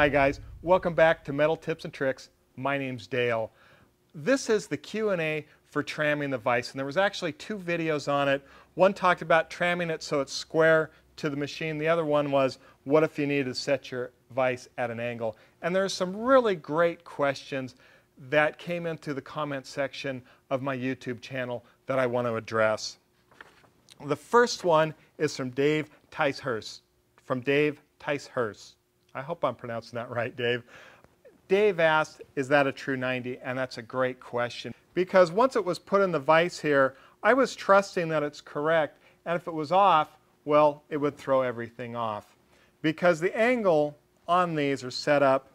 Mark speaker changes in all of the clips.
Speaker 1: Hi guys, welcome back to Metal Tips and Tricks. My name's Dale. This is the Q&A for tramming the vise and there was actually two videos on it. One talked about tramming it so it's square to the machine. The other one was what if you needed to set your vise at an angle. And there's some really great questions that came into the comment section of my YouTube channel that I want to address. The first one is from Dave Ticehurst. From Dave Ticehurst. I hope I'm pronouncing that right, Dave. Dave asked, is that a true 90? And that's a great question. Because once it was put in the vise here, I was trusting that it's correct. And if it was off, well, it would throw everything off. Because the angle on these are set up,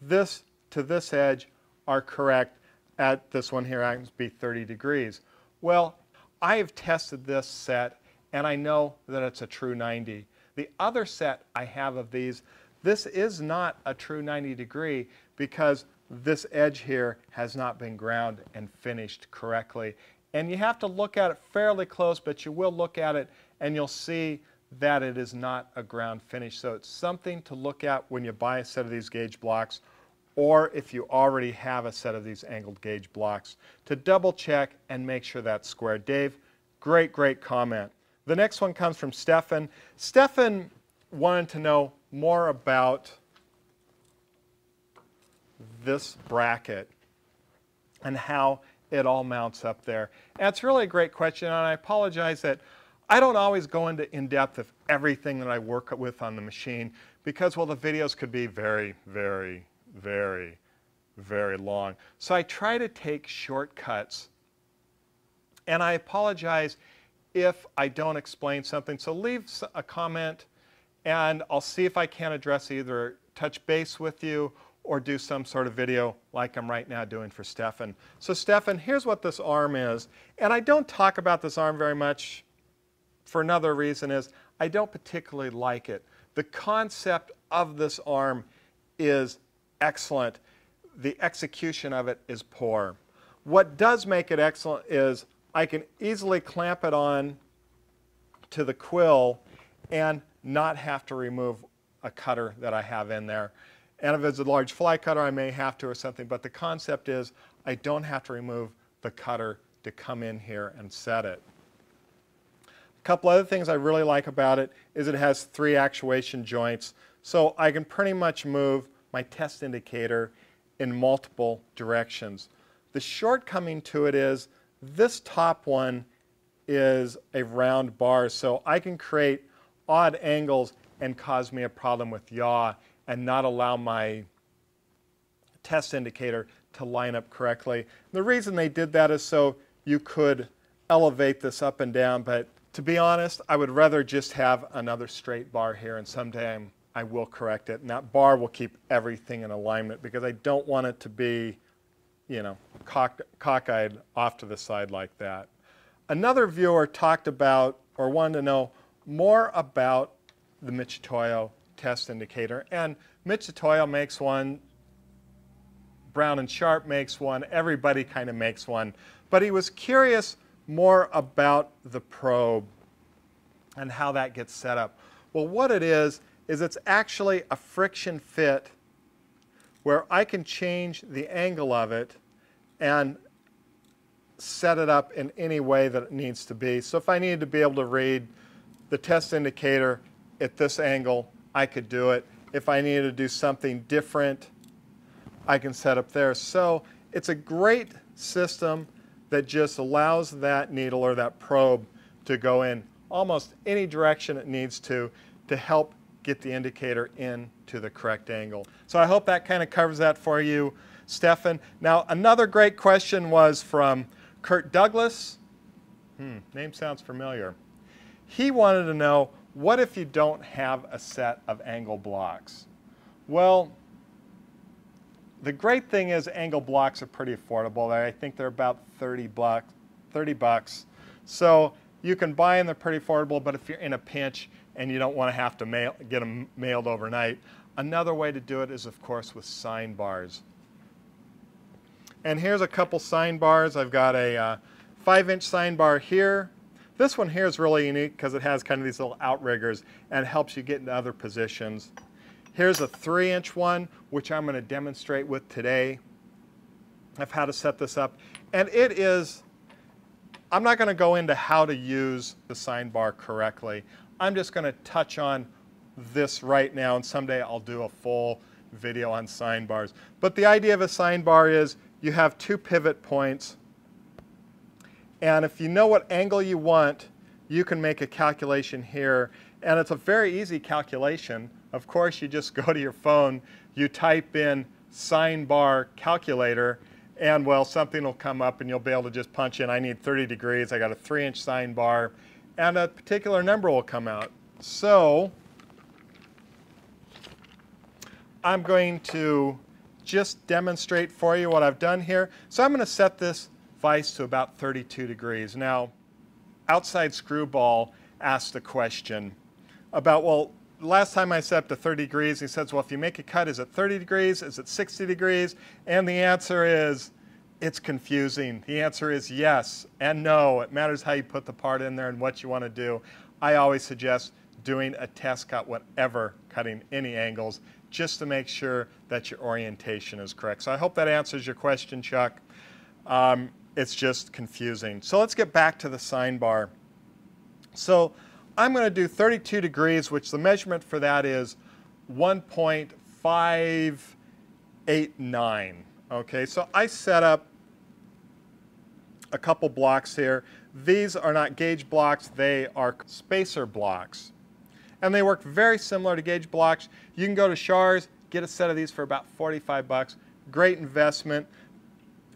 Speaker 1: this to this edge are correct at this one here happens to be 30 degrees. Well, I have tested this set and I know that it's a true 90. The other set I have of these, this is not a true 90 degree because this edge here has not been ground and finished correctly. And you have to look at it fairly close, but you will look at it and you'll see that it is not a ground finish. So it's something to look at when you buy a set of these gauge blocks or if you already have a set of these angled gauge blocks to double check and make sure that's square. Dave, great, great comment. The next one comes from Stefan. Stefan wanted to know more about this bracket and how it all mounts up there. It's really a great question, and I apologize that I don't always go into in-depth of everything that I work with on the machine because, well, the videos could be very, very, very, very long. So I try to take shortcuts. And I apologize if I don't explain something. So leave a comment and I'll see if I can address either touch base with you or do some sort of video like I'm right now doing for Stefan. So Stefan, here's what this arm is. And I don't talk about this arm very much for another reason is I don't particularly like it. The concept of this arm is excellent. The execution of it is poor. What does make it excellent is I can easily clamp it on to the quill and not have to remove a cutter that I have in there. And if it's a large fly cutter, I may have to or something, but the concept is I don't have to remove the cutter to come in here and set it. A couple other things I really like about it is it has three actuation joints, so I can pretty much move my test indicator in multiple directions. The shortcoming to it is this top one is a round bar, so I can create odd angles and cause me a problem with yaw and not allow my test indicator to line up correctly. The reason they did that is so you could elevate this up and down, but to be honest, I would rather just have another straight bar here and someday I will correct it. And that bar will keep everything in alignment because I don't want it to be, you know, cock cockeyed off to the side like that. Another viewer talked about or wanted to know more about the Mitutoyo test indicator. And Mitutoyo makes one, Brown and Sharp makes one, everybody kind of makes one. But he was curious more about the probe and how that gets set up. Well, what it is, is it's actually a friction fit where I can change the angle of it and set it up in any way that it needs to be. So if I needed to be able to read the test indicator at this angle, I could do it. If I needed to do something different, I can set up there. So it's a great system that just allows that needle or that probe to go in almost any direction it needs to to help get the indicator in to the correct angle. So I hope that kind of covers that for you, Stefan. Now another great question was from Kurt Douglas. Hmm, name sounds familiar. He wanted to know what if you don't have a set of angle blocks? Well, the great thing is angle blocks are pretty affordable. I think they're about 30 bucks. 30 bucks. So you can buy them, they're pretty affordable, but if you're in a pinch and you don't want to have to mail, get them mailed overnight, another way to do it is, of course, with sine bars. And here's a couple sine bars. I've got a uh, 5-inch sine bar here, this one here is really unique because it has kind of these little outriggers and helps you get into other positions. Here's a three inch one, which I'm going to demonstrate with today of how to set this up. And it is, I'm not going to go into how to use the sine bar correctly. I'm just going to touch on this right now, and someday I'll do a full video on sine bars. But the idea of a sine bar is you have two pivot points, and if you know what angle you want, you can make a calculation here. And it's a very easy calculation. Of course, you just go to your phone, you type in sine bar calculator, and well, something will come up and you'll be able to just punch in, I need 30 degrees, I got a three inch sine bar, and a particular number will come out. So, I'm going to just demonstrate for you what I've done here. So I'm going to set this vise to about 32 degrees. Now, outside screwball asked a question about, well, last time I set up to 30 degrees, he says, well, if you make a cut, is it 30 degrees? Is it 60 degrees? And the answer is, it's confusing. The answer is yes and no. It matters how you put the part in there and what you want to do. I always suggest doing a test cut whenever cutting any angles just to make sure that your orientation is correct. So I hope that answers your question, Chuck. Um, it's just confusing. So let's get back to the sine bar. So I'm going to do 32 degrees, which the measurement for that is 1.589. Okay, so I set up a couple blocks here. These are not gauge blocks, they are spacer blocks. And they work very similar to gauge blocks. You can go to Shars, get a set of these for about 45 bucks. Great investment.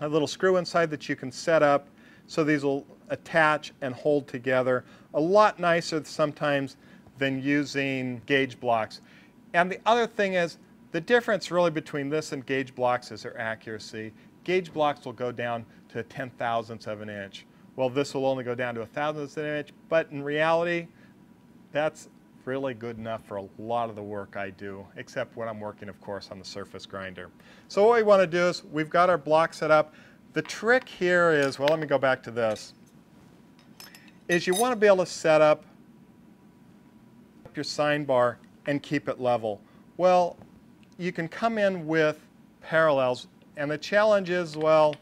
Speaker 1: A little screw inside that you can set up so these will attach and hold together. A lot nicer sometimes than using gauge blocks. And the other thing is, the difference really between this and gauge blocks is their accuracy. Gauge blocks will go down to ten thousandths of an inch. Well, this will only go down to a thousandth of an inch, but in reality, that's really good enough for a lot of the work I do, except when I'm working, of course, on the surface grinder. So what we want to do is we've got our block set up. The trick here is, well, let me go back to this, is you want to be able to set up your sine bar and keep it level. Well, you can come in with parallels, and the challenge is, well,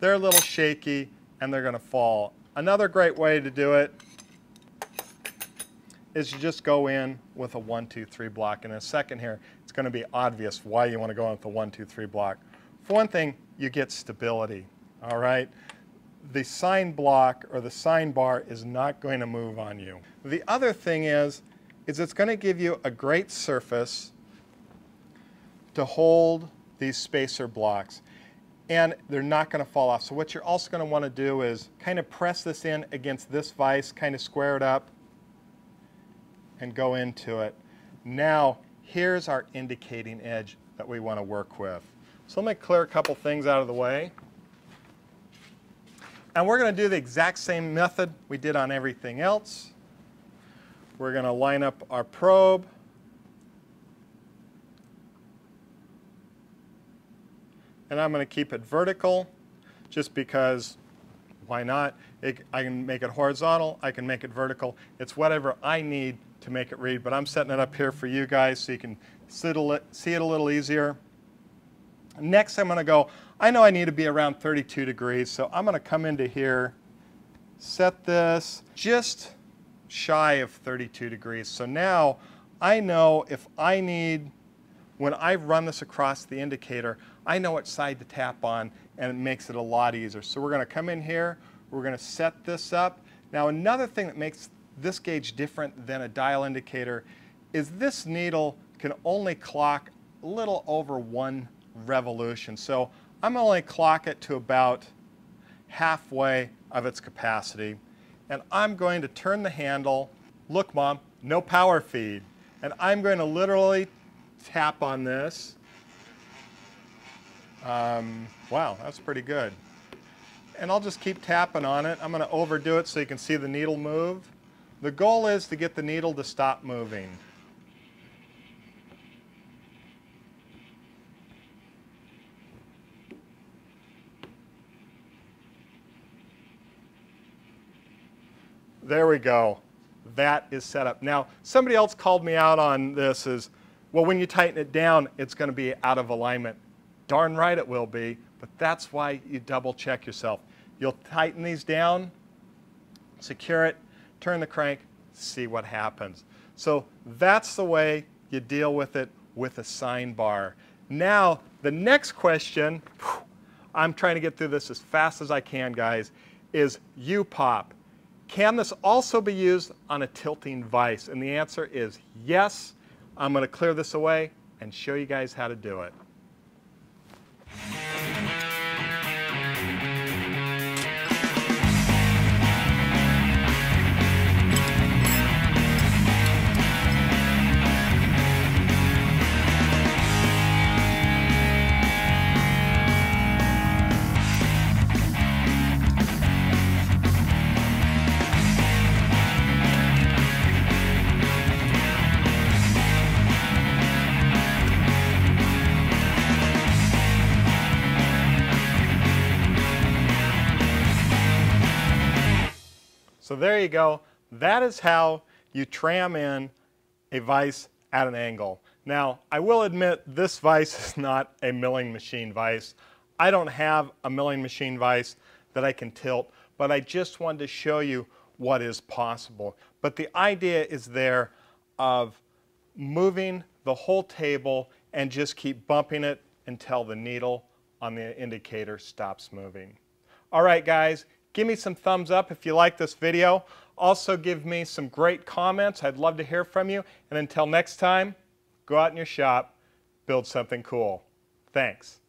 Speaker 1: they're a little shaky and they're going to fall. Another great way to do it is you just go in with a one, two, three block. In a second here, it's going to be obvious why you want to go in with a one, two, three block. For one thing, you get stability, all right? The sine block or the sine bar is not going to move on you. The other thing is, is it's going to give you a great surface to hold these spacer blocks and they're not going to fall off. So what you're also going to want to do is kind of press this in against this vise, kind of square it up and go into it. Now, here's our indicating edge that we want to work with. So let me clear a couple things out of the way. And we're going to do the exact same method we did on everything else. We're going to line up our probe. And I'm going to keep it vertical just because why not? It, I can make it horizontal, I can make it vertical. It's whatever I need to make it read, but I'm setting it up here for you guys so you can see it a little easier. Next, I'm going to go, I know I need to be around 32 degrees, so I'm going to come into here, set this just shy of 32 degrees. So now I know if I need, when I run this across the indicator, I know what side to tap on, and it makes it a lot easier. So we're going to come in here, we're going to set this up. Now another thing that makes this gauge different than a dial indicator is this needle can only clock a little over one revolution. So I'm only clock it to about halfway of its capacity. And I'm going to turn the handle. Look, Mom, no power feed. And I'm going to literally tap on this. Um, wow, that's pretty good. And I'll just keep tapping on it. I'm going to overdo it so you can see the needle move. The goal is to get the needle to stop moving. There we go. That is set up. Now, somebody else called me out on this is Well, when you tighten it down, it's going to be out of alignment. Darn right it will be, but that's why you double check yourself. You'll tighten these down, secure it, turn the crank, see what happens. So that's the way you deal with it with a sine bar. Now, the next question, I'm trying to get through this as fast as I can, guys, is U-pop. Can this also be used on a tilting vise? And the answer is yes. I'm going to clear this away and show you guys how to do it. There you go. That is how you tram in a vise at an angle. Now, I will admit this vise is not a milling machine vise. I don't have a milling machine vise that I can tilt, but I just wanted to show you what is possible. But the idea is there of moving the whole table and just keep bumping it until the needle on the indicator stops moving. All right, guys, Give me some thumbs up if you like this video. Also give me some great comments. I'd love to hear from you. And until next time, go out in your shop, build something cool. Thanks.